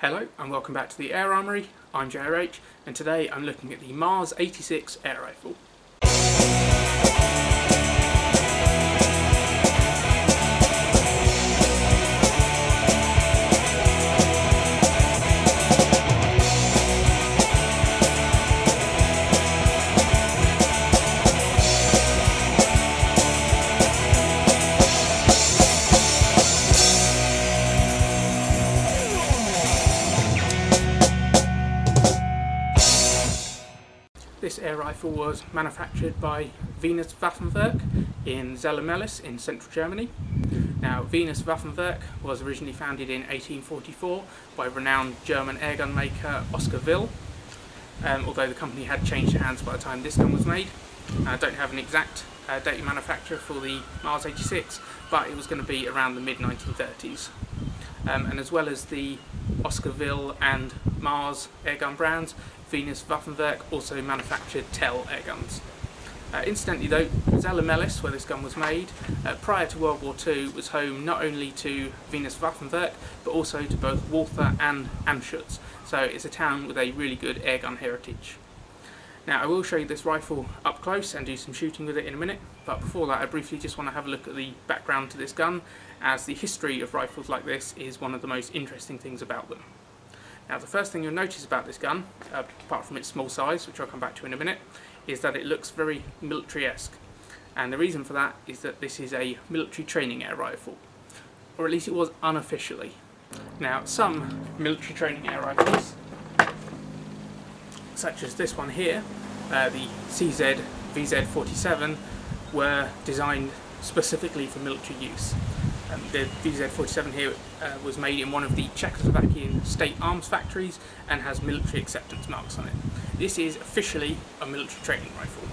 Hello and welcome back to the Air Armoury. I'm JRH and today I'm looking at the Mars 86 air rifle. Rifle was manufactured by Venus Waffenwerk in Zella-Mehlis in central Germany. Now, Venus Waffenwerk was originally founded in 1844 by renowned German airgun maker Oskar Will, um, although the company had changed hands by the time this gun was made. I don't have an exact uh, date of manufacture for the Mars 86, but it was going to be around the mid-1930s. Um, and as well as the Oskar Will and Mars airgun brands, Venus Waffenwerk also manufactured Tell airguns. Uh, incidentally though, Zella-Mehlis, where this gun was made, uh, prior to World War II was home not only to Venus Waffenwerk, but also to both Walther and Anschutz, so it's a town with a really good airgun heritage. Now I will show you this rifle up close and do some shooting with it in a minute, but before that I briefly just want to have a look at the background to this gun, as the history of rifles like this is one of the most interesting things about them. Now the first thing you'll notice about this gun, uh, apart from its small size, which I'll come back to in a minute, is that it looks very military-esque. And the reason for that is that this is a military training air rifle, or at least it was unofficially. Now some military training air rifles, such as this one here, uh, the CZ VZ47, were designed specifically for military use. Um, the VZ47 here uh, was made in one of the Czechoslovakian state arms factories and has military acceptance marks on it. This is officially a military training rifle.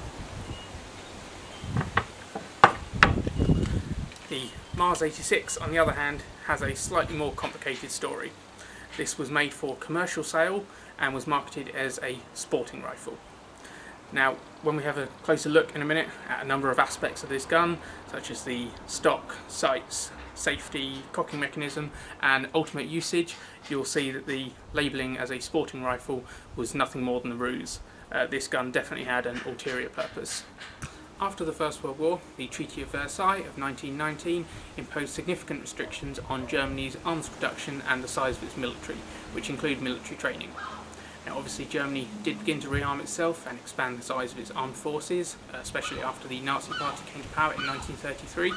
The Mars 86 on the other hand has a slightly more complicated story. This was made for commercial sale and was marketed as a sporting rifle. Now, when we have a closer look in a minute at a number of aspects of this gun, such as the stock, sights, safety, cocking mechanism and ultimate usage, you'll see that the labelling as a sporting rifle was nothing more than a ruse. Uh, this gun definitely had an ulterior purpose. After the First World War, the Treaty of Versailles of 1919 imposed significant restrictions on Germany's arms production and the size of its military, which include military training. Now obviously Germany did begin to rearm itself and expand the size of its armed forces, especially after the Nazi Party came to power in 1933.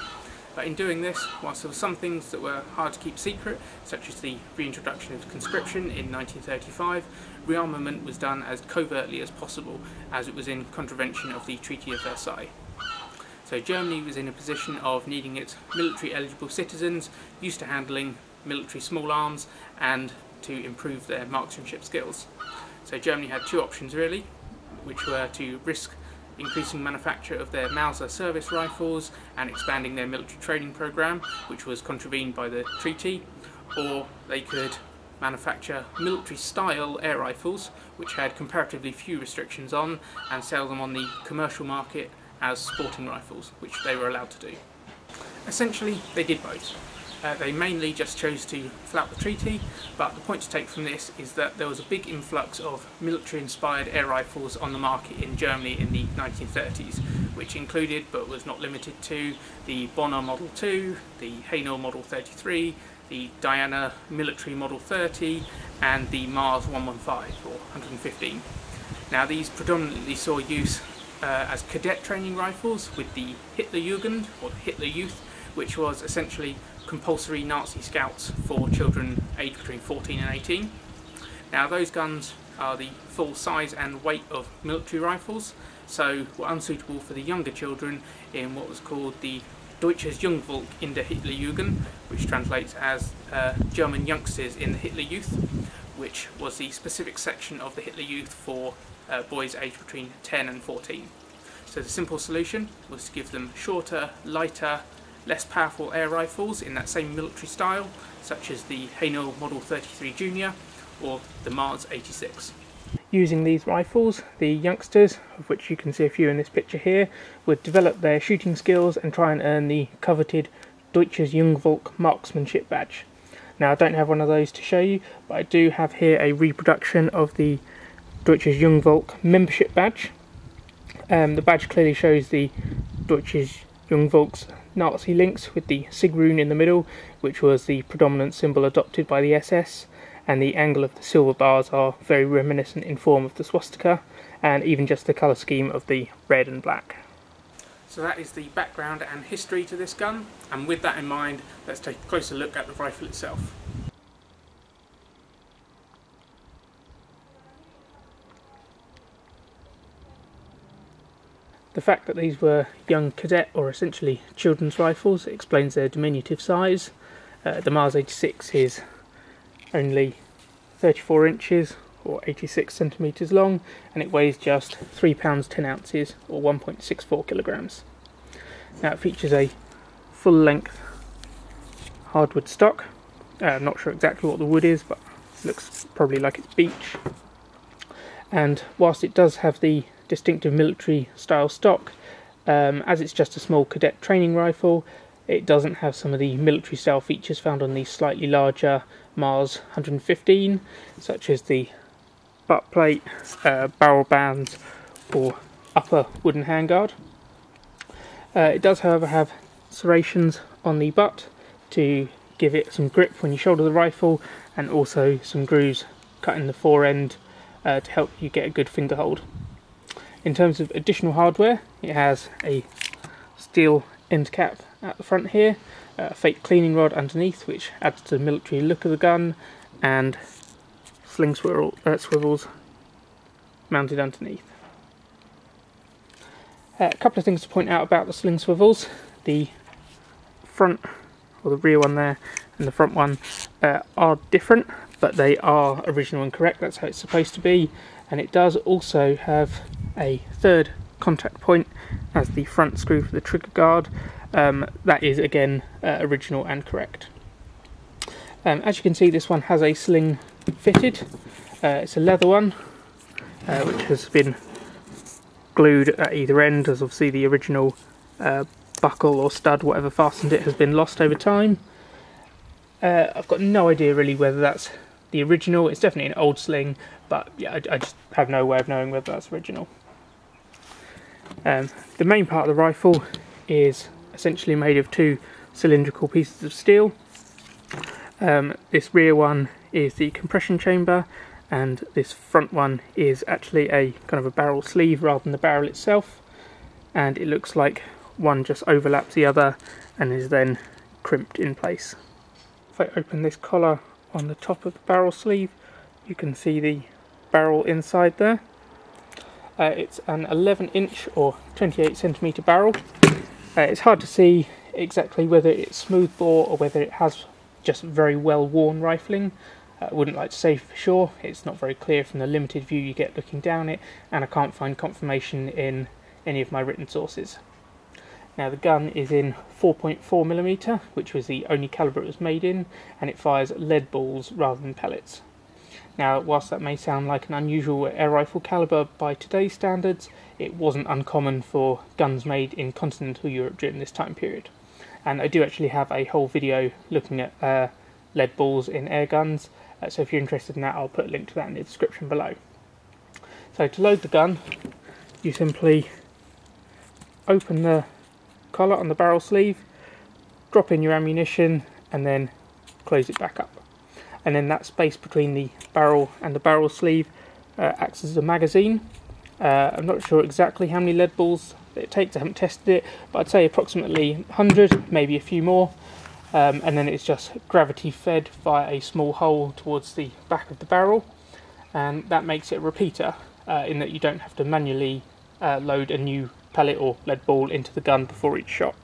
But in doing this, whilst there were some things that were hard to keep secret, such as the reintroduction of conscription in 1935, rearmament was done as covertly as possible, as it was in contravention of the Treaty of Versailles. So Germany was in a position of needing its military eligible citizens used to handling military small arms and to improve their marksmanship skills. So Germany had two options really, which were to risk increasing manufacture of their Mauser service rifles and expanding their military training program, which was contravened by the treaty, or they could manufacture military style air rifles, which had comparatively few restrictions on, and sell them on the commercial market as sporting rifles, which they were allowed to do. Essentially, they did both. Uh, they mainly just chose to flout the treaty, but the point to take from this is that there was a big influx of military-inspired air rifles on the market in Germany in the 1930s, which included, but was not limited to, the Bonner Model 2, the Haenel Model 33, the Diana Military Model 30, and the Mars 115, or 115. Now these predominantly saw use uh, as cadet training rifles with the Hitlerjugend, or the Hitler Youth, which was essentially compulsory Nazi scouts for children aged between 14 and 18. Now those guns are the full size and weight of military rifles, so were unsuitable for the younger children in what was called the Deutsches Jungvolk in der Hitlerjugend, which translates as uh, German youngsters in the Hitler Youth, which was the specific section of the Hitler Youth for uh, boys aged between 10 and 14. So the simple solution was to give them shorter, lighter, less powerful air rifles in that same military style, such as the Haenel Model 33 Junior or the Mars 86. Using these rifles, the youngsters, of which you can see a few in this picture here, would develop their shooting skills and try and earn the coveted Deutsches Jungvolk marksmanship badge. Now I don't have one of those to show you, but I do have here a reproduction of the Deutsches Jungvolk membership badge. Um, the badge clearly shows the Deutsches Jungvolk's Nazi links with the Sig rune in the middle, which was the predominant symbol adopted by the SS, and the angle of the silver bars are very reminiscent in form of the swastika, and even just the colour scheme of the red and black. So that is the background and history to this gun, and with that in mind, let's take a closer look at the rifle itself. The fact that these were young cadet or essentially children's rifles explains their diminutive size. Uh, the Mars 86 is only 34 inches or 86 centimetres long and it weighs just 3 pounds 10 ounces or 1.64 kilograms. Now it features a full length hardwood stock. Uh, I'm not sure exactly what the wood is but looks probably like it's beech. And whilst it does have the distinctive military style stock. Um, as it's just a small cadet training rifle, it doesn't have some of the military style features found on the slightly larger Mars 115, such as the butt plate, uh, barrel bands, or upper wooden handguard. Uh, it does, however, have serrations on the butt to give it some grip when you shoulder the rifle, and also some grooves cut in the fore end uh, to help you get a good finger hold. In terms of additional hardware, it has a steel end cap at the front here, a fake cleaning rod underneath which adds to the military look of the gun, and sling swivel, uh, swivels mounted underneath. Uh, a couple of things to point out about the sling swivels. The front, or the rear one there, and the front one uh, are different, but they are original and correct. That's how it's supposed to be. And it does also have a third contact point as the front screw for the trigger guard. Um, that is again uh, original and correct. Um, as you can see, this one has a sling fitted. Uh, it's a leather one, uh, which has been glued at either end, as obviously the original uh, buckle or stud, whatever fastened it, has been lost over time. Uh, I've got no idea really whether that's the original. It's definitely an old sling, but yeah, I, I just have no way of knowing whether that's original. Um, the main part of the rifle is essentially made of two cylindrical pieces of steel. Um, this rear one is the compression chamber and this front one is actually a kind of a barrel sleeve rather than the barrel itself and it looks like one just overlaps the other and is then crimped in place. If I open this collar on the top of the barrel sleeve you can see the barrel inside there uh, it's an 11 inch or 28 centimeter barrel. Uh, it's hard to see exactly whether it's smooth bore or whether it has just very well worn rifling. Uh, I wouldn't like to say for sure, it's not very clear from the limited view you get looking down it, and I can't find confirmation in any of my written sources. Now the gun is in 4.4mm, which was the only calibre it was made in, and it fires lead balls rather than pellets. Now, whilst that may sound like an unusual air rifle caliber by today's standards, it wasn't uncommon for guns made in continental Europe during this time period. And I do actually have a whole video looking at uh, lead balls in air guns, uh, so if you're interested in that, I'll put a link to that in the description below. So to load the gun, you simply open the collar on the barrel sleeve, drop in your ammunition, and then close it back up and then that space between the barrel and the barrel sleeve uh, acts as a magazine. Uh, I'm not sure exactly how many lead balls it takes, I haven't tested it, but I'd say approximately 100, maybe a few more. Um, and then it's just gravity fed via a small hole towards the back of the barrel, and that makes it a repeater uh, in that you don't have to manually uh, load a new pellet or lead ball into the gun before each shot.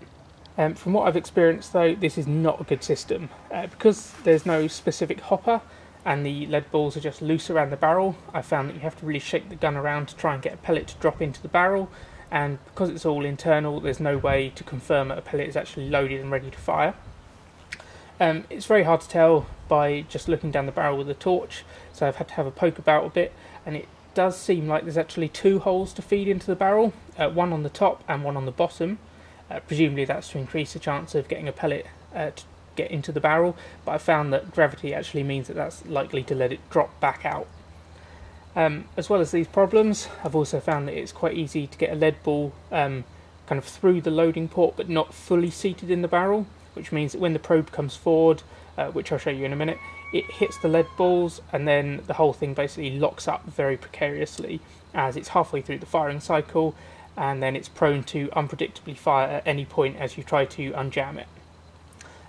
Um, from what I've experienced though, this is not a good system. Uh, because there's no specific hopper and the lead balls are just loose around the barrel, I found that you have to really shake the gun around to try and get a pellet to drop into the barrel and because it's all internal there's no way to confirm that a pellet is actually loaded and ready to fire. Um, it's very hard to tell by just looking down the barrel with a torch so I've had to have a poke about a bit and it does seem like there's actually two holes to feed into the barrel, uh, one on the top and one on the bottom. Uh, presumably that's to increase the chance of getting a pellet uh, get into the barrel, but I found that gravity actually means that that's likely to let it drop back out. Um, as well as these problems, I've also found that it's quite easy to get a lead ball um, kind of through the loading port but not fully seated in the barrel, which means that when the probe comes forward, uh, which I'll show you in a minute, it hits the lead balls and then the whole thing basically locks up very precariously as it's halfway through the firing cycle and then it's prone to unpredictably fire at any point as you try to unjam it.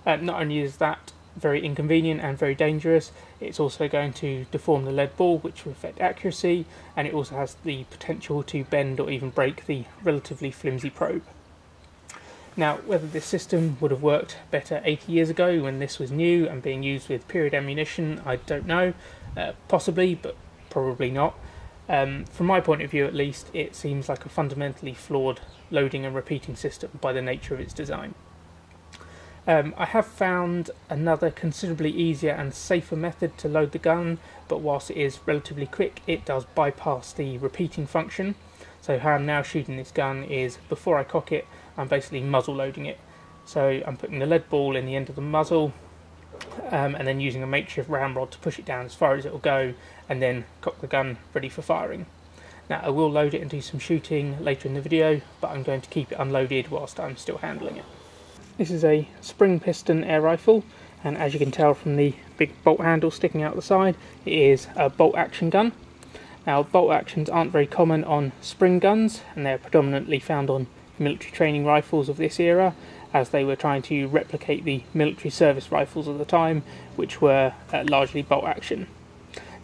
Uh, not only is that very inconvenient and very dangerous, it's also going to deform the lead ball, which will affect accuracy, and it also has the potential to bend or even break the relatively flimsy probe. Now, whether this system would have worked better 80 years ago when this was new and being used with period ammunition, I don't know. Uh, possibly, but probably not. Um, from my point of view, at least, it seems like a fundamentally flawed loading and repeating system by the nature of its design. Um, I have found another considerably easier and safer method to load the gun, but whilst it is relatively quick, it does bypass the repeating function. So how I'm now shooting this gun is before I cock it, I'm basically muzzle loading it. So I'm putting the lead ball in the end of the muzzle, um, and then using a makeshift ramrod to push it down as far as it will go, and then cock the gun ready for firing. Now I will load it and do some shooting later in the video, but I'm going to keep it unloaded whilst I'm still handling it. This is a spring piston air rifle, and as you can tell from the big bolt handle sticking out the side, it is a bolt action gun. Now bolt actions aren't very common on spring guns, and they're predominantly found on military training rifles of this era, as they were trying to replicate the military service rifles of the time, which were uh, largely bolt action.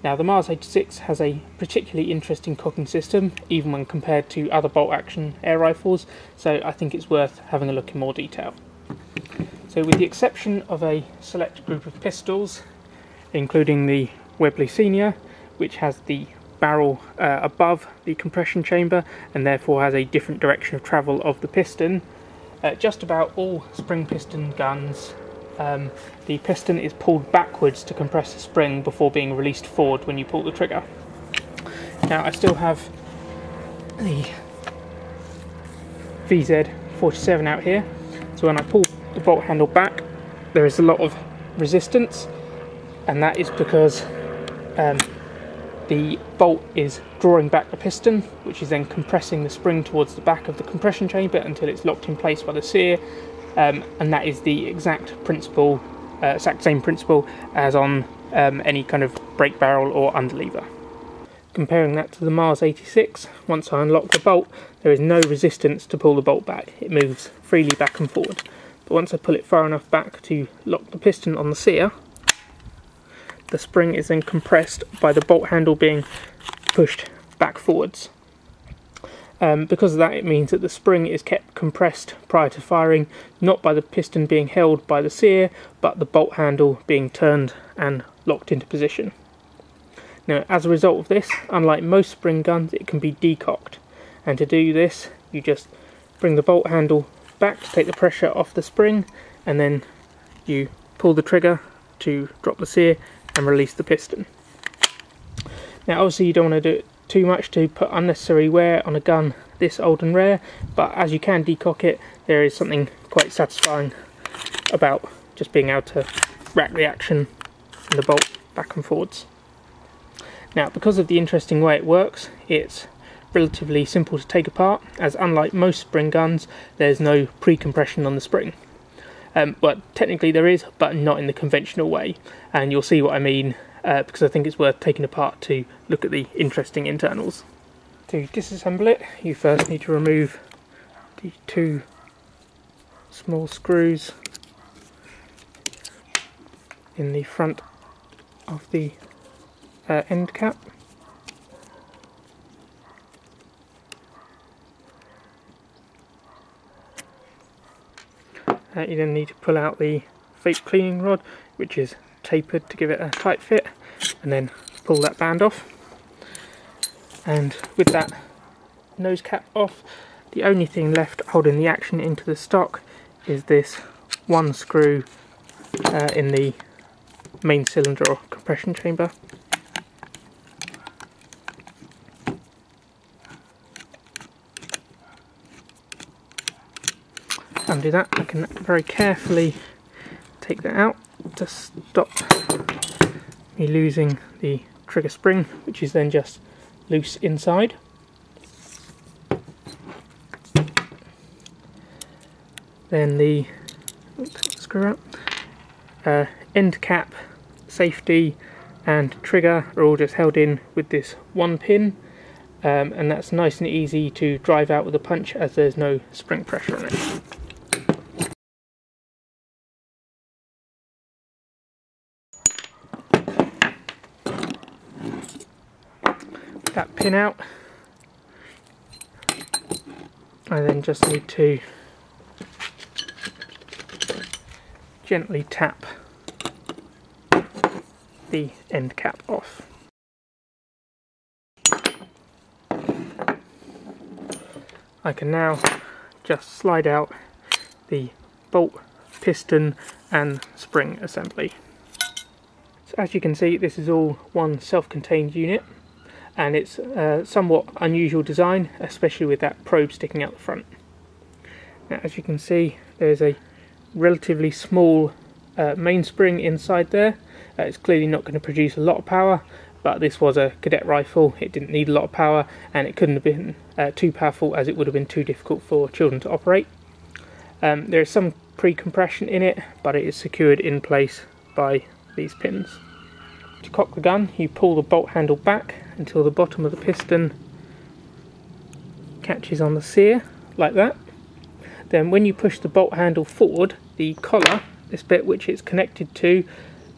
Now, the Mars 86 has a particularly interesting cocking system, even when compared to other bolt action air rifles, so I think it's worth having a look in more detail. So, with the exception of a select group of pistols, including the Webley Senior, which has the barrel uh, above the compression chamber and therefore has a different direction of travel of the piston, uh, just about all spring piston guns, um, the piston is pulled backwards to compress the spring before being released forward when you pull the trigger. Now I still have the VZ47 out here, so when I pull the bolt handle back, there is a lot of resistance, and that is because um, the bolt is drawing back the piston, which is then compressing the spring towards the back of the compression chamber until it's locked in place by the sear, um, and that is the exact principle, uh, exact same principle as on um, any kind of break barrel or underlever. Comparing that to the Mars 86, once I unlock the bolt, there is no resistance to pull the bolt back. It moves freely back and forward. But once I pull it far enough back to lock the piston on the sear, the spring is then compressed by the bolt handle being pushed back forwards. Um, because of that, it means that the spring is kept compressed prior to firing, not by the piston being held by the sear, but the bolt handle being turned and locked into position. Now, as a result of this, unlike most spring guns, it can be decocked. And to do this, you just bring the bolt handle back to take the pressure off the spring, and then you pull the trigger to drop the sear and release the piston. Now obviously you don't want to do it too much to put unnecessary wear on a gun this old and rare, but as you can decock it, there is something quite satisfying about just being able to rack the action and the bolt back and forwards. Now because of the interesting way it works, it's relatively simple to take apart, as unlike most spring guns, there's no pre-compression on the spring. Um, but technically there is, but not in the conventional way. And you'll see what I mean uh, because I think it's worth taking apart to look at the interesting internals. To disassemble it, you first need to remove the two small screws in the front of the uh, end cap. Uh, you then need to pull out the fake cleaning rod, which is tapered to give it a tight fit, and then pull that band off. And with that nose cap off, the only thing left holding the action into the stock is this one screw uh, in the main cylinder or compression chamber. undo that, I can very carefully take that out to stop me losing the trigger spring, which is then just loose inside. Then the oops, screw up, uh, end cap, safety, and trigger are all just held in with this one pin, um, and that's nice and easy to drive out with a punch as there's no spring pressure on it. that pin out. I then just need to gently tap the end cap off. I can now just slide out the bolt, piston and spring assembly. So as you can see this is all one self-contained unit and it's uh, somewhat unusual design especially with that probe sticking out the front. Now, as you can see there's a relatively small uh, mainspring inside there. Uh, it's clearly not going to produce a lot of power but this was a cadet rifle, it didn't need a lot of power and it couldn't have been uh, too powerful as it would have been too difficult for children to operate. Um, there is some pre-compression in it but it is secured in place by these pins. To cock the gun you pull the bolt handle back until the bottom of the piston catches on the sear like that. Then when you push the bolt handle forward, the collar, this bit which it's connected to,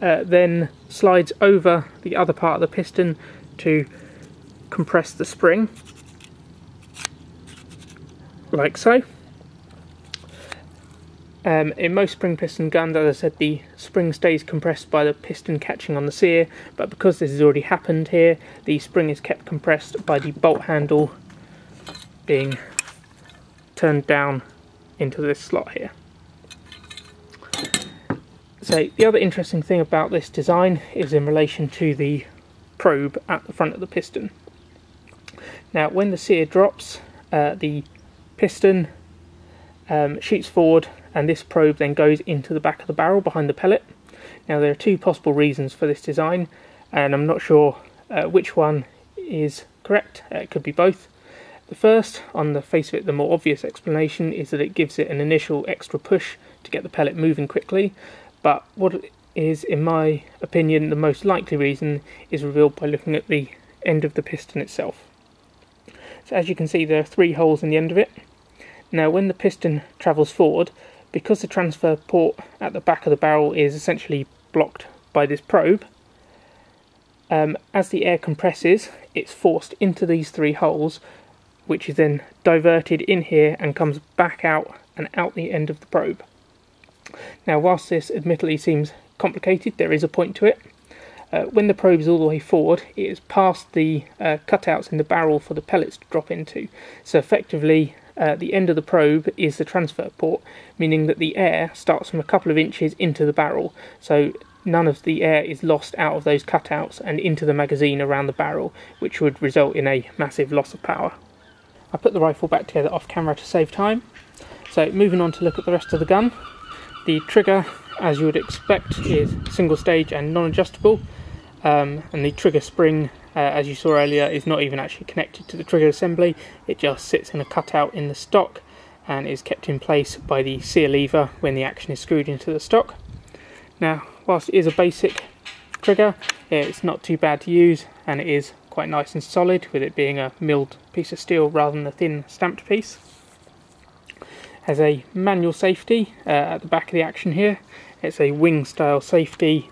uh, then slides over the other part of the piston to compress the spring, like so. Um, in most spring piston guns, as I said, the spring stays compressed by the piston catching on the sear, but because this has already happened here, the spring is kept compressed by the bolt handle being turned down into this slot here. So the other interesting thing about this design is in relation to the probe at the front of the piston. Now when the sear drops, uh, the piston um, shoots forward and this probe then goes into the back of the barrel behind the pellet. Now there are two possible reasons for this design and I'm not sure uh, which one is correct, uh, it could be both. The first, on the face of it the more obvious explanation, is that it gives it an initial extra push to get the pellet moving quickly, but what is, in my opinion, the most likely reason is revealed by looking at the end of the piston itself. So as you can see there are three holes in the end of it. Now when the piston travels forward, because the transfer port at the back of the barrel is essentially blocked by this probe, um, as the air compresses, it's forced into these three holes, which is then diverted in here and comes back out and out the end of the probe. Now, whilst this admittedly seems complicated, there is a point to it. Uh, when the probe is all the way forward, it is past the uh, cutouts in the barrel for the pellets to drop into. So effectively, uh, the end of the probe is the transfer port, meaning that the air starts from a couple of inches into the barrel. So none of the air is lost out of those cutouts and into the magazine around the barrel, which would result in a massive loss of power. I put the rifle back together off camera to save time. So moving on to look at the rest of the gun. The trigger, as you would expect, is single stage and non-adjustable. Um, and the trigger spring, uh, as you saw earlier, is not even actually connected to the trigger assembly. It just sits in a cutout in the stock and is kept in place by the sear lever when the action is screwed into the stock. Now, whilst it is a basic trigger, it's not too bad to use and it is quite nice and solid with it being a milled piece of steel rather than a thin stamped piece. Has a manual safety uh, at the back of the action here. It's a wing style safety,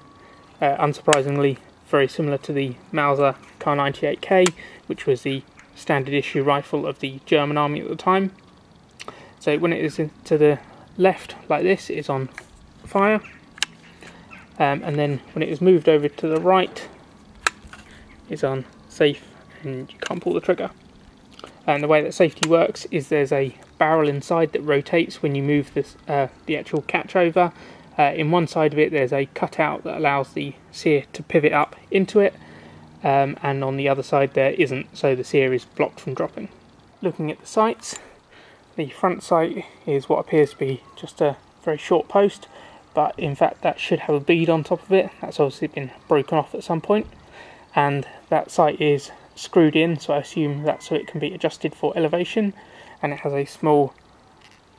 uh, unsurprisingly very similar to the Mauser Kar 98K, which was the standard issue rifle of the German army at the time. So when it is to the left like this, it is on fire. Um, and then when it is moved over to the right, it's on safe and you can't pull the trigger. And the way that safety works is there's a barrel inside that rotates when you move this uh, the actual catch over. Uh, in one side of it, there's a cutout that allows the sear to pivot up into it, um, and on the other side there isn't, so the sear is blocked from dropping. Looking at the sights, the front sight is what appears to be just a very short post, but in fact that should have a bead on top of it. That's obviously been broken off at some point, and that sight is screwed in, so I assume that's so it can be adjusted for elevation, and it has a small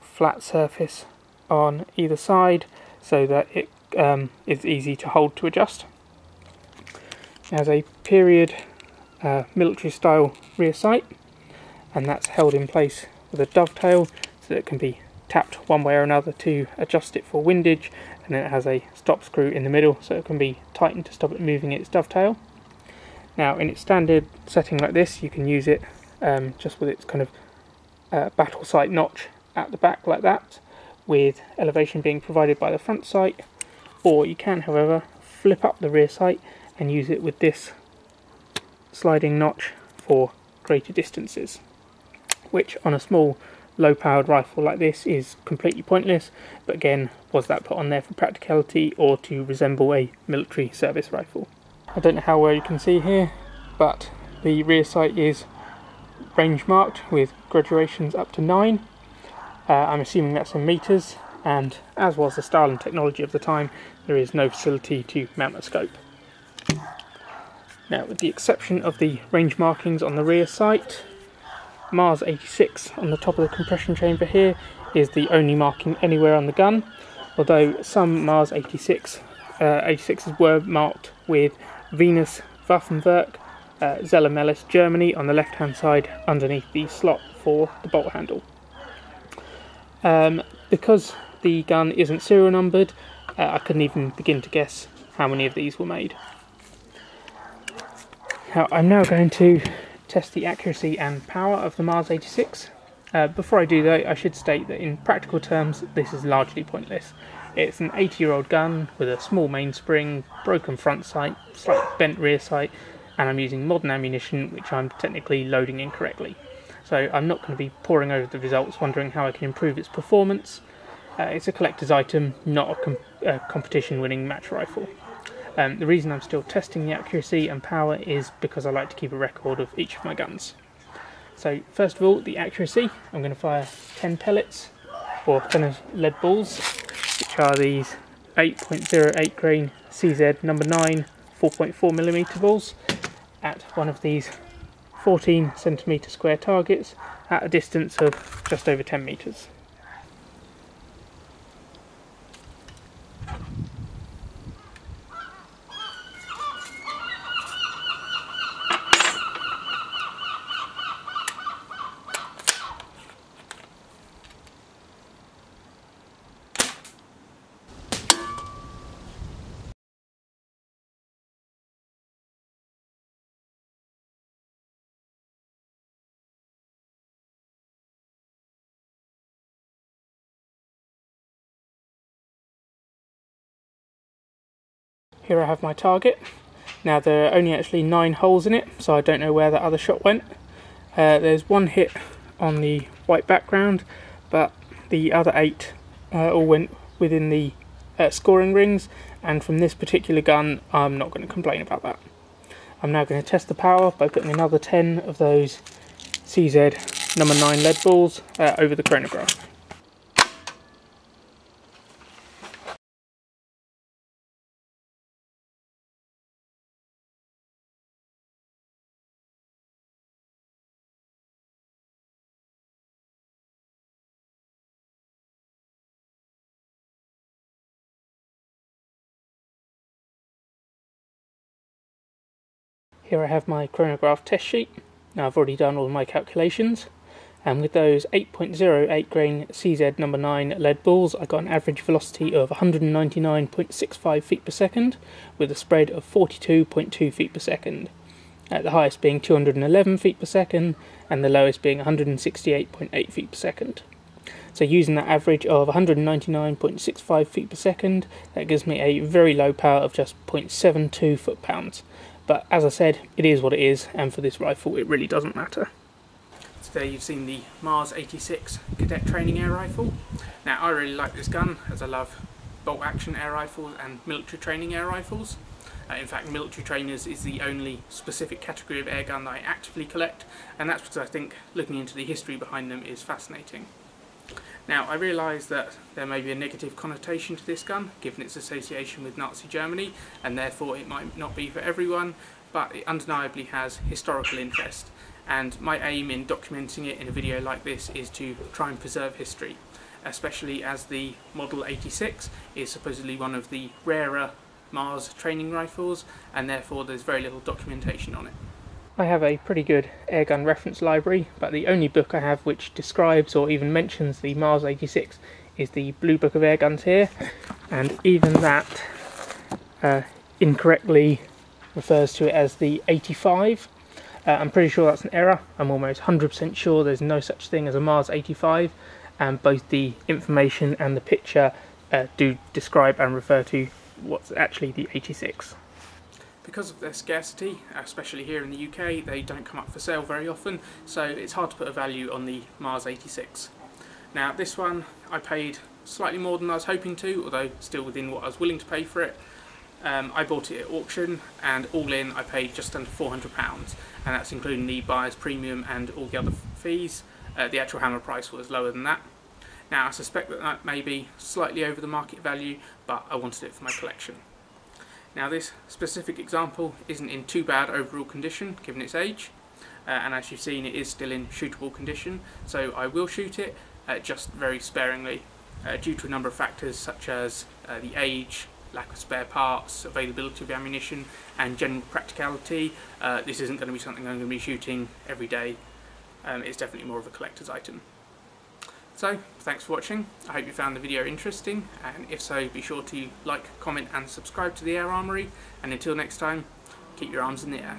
flat surface on either side so that it um, is easy to hold to adjust. Has a period uh, military style rear sight and that's held in place with a dovetail so that it can be tapped one way or another to adjust it for windage and then it has a stop screw in the middle so it can be tightened to stop it moving its dovetail. Now in its standard setting like this you can use it um, just with its kind of uh, battle sight notch at the back like that with elevation being provided by the front sight or you can however flip up the rear sight and use it with this sliding notch for greater distances which on a small low powered rifle like this is completely pointless but again was that put on there for practicality or to resemble a military service rifle. I don't know how well you can see here but the rear sight is range marked with graduations up to 9 uh, I'm assuming that's in meters, and as was the style and technology of the time, there is no facility to mount a scope. Now, with the exception of the range markings on the rear sight, Mars 86 on the top of the compression chamber here is the only marking anywhere on the gun, although some Mars 86 uh, 86s were marked with Venus Waffenwerk, uh, Germany on the left hand side underneath the slot for the bolt handle. Um, because the gun isn't serial numbered, uh, I couldn't even begin to guess how many of these were made. Now, I'm now going to test the accuracy and power of the Mars 86. Uh, before I do though, I should state that in practical terms, this is largely pointless. It's an 80 year old gun with a small mainspring, broken front sight, slightly bent rear sight, and I'm using modern ammunition which I'm technically loading incorrectly so I'm not going to be poring over the results wondering how I can improve its performance. Uh, it's a collector's item, not a, com- a competition winning match rifle. Um, the reason I'm still testing the accuracy and power is because I like to keep a record of each of my guns. So, first of all, the accuracy I'm going to fire 10 pellets or 10 lead balls, which are these 8.08 grain CZ number 9 4.4 millimeter balls at one of these 14 centimetre square targets at a distance of just over 10 metres. Here I have my target. Now there are only actually nine holes in it, so I don't know where that other shot went. Uh, there's one hit on the white background, but the other eight uh, all went within the uh, scoring rings, and from this particular gun, I'm not going to complain about that. I'm now going to test the power by putting another 10 of those CZ number 9 lead balls uh, over the chronograph. Here I have my chronograph test sheet. Now I've already done all my calculations and with those 8.08 grain CZ number 9 lead balls I got an average velocity of 199.65 feet per second with a spread of 42.2 feet per second. At the highest being 211 feet per second and the lowest being 168.8 feet per second. So using that average of 199.65 feet per second, that gives me a very low power of just 0.72 foot pounds. But as I said, it is what it is, and for this rifle, it really doesn't matter. Today you've seen the Mars 86 Cadet Training Air Rifle. Now I really like this gun, as I love bolt action air rifles and military training air rifles. Uh, in fact, military trainers is the only specific category of air gun that I actively collect, and that's because I think looking into the history behind them is fascinating. Now I realise that there may be a negative connotation to this gun given its association with Nazi Germany and therefore it might not be for everyone but it undeniably has historical interest and my aim in documenting it in a video like this is to try and preserve history especially as the Model 86 is supposedly one of the rarer Mars training rifles and therefore there's very little documentation on it. I have a pretty good airgun reference library, but the only book I have which describes or even mentions the Mars 86 is the Blue Book of Airguns here, and even that uh, incorrectly refers to it as the 85. Uh, I'm pretty sure that's an error. I'm almost 100% sure there's no such thing as a Mars 85, and both the information and the picture uh, do describe and refer to what's actually the 86. Because of their scarcity, especially here in the UK, they don't come up for sale very often, so it's hard to put a value on the Mars 86. Now this one I paid slightly more than I was hoping to, although still within what I was willing to pay for it. Um, I bought it at auction and all in I paid just under £400 and that's including the buyer's premium and all the other fees. Uh, the actual hammer price was lower than that. Now I suspect that that may be slightly over the market value but I wanted it for my collection. Now this specific example isn't in too bad overall condition given its age uh, and as you've seen it is still in shootable condition so I will shoot it uh, just very sparingly uh, due to a number of factors such as uh, the age, lack of spare parts, availability of ammunition and general practicality. Uh, this isn't going to be something I'm going to be shooting every day. Um, it's definitely more of a collector's item. So, thanks for watching. I hope you found the video interesting, and if so, be sure to like, comment and subscribe to the Air Armoury, and until next time, keep your arms in the air.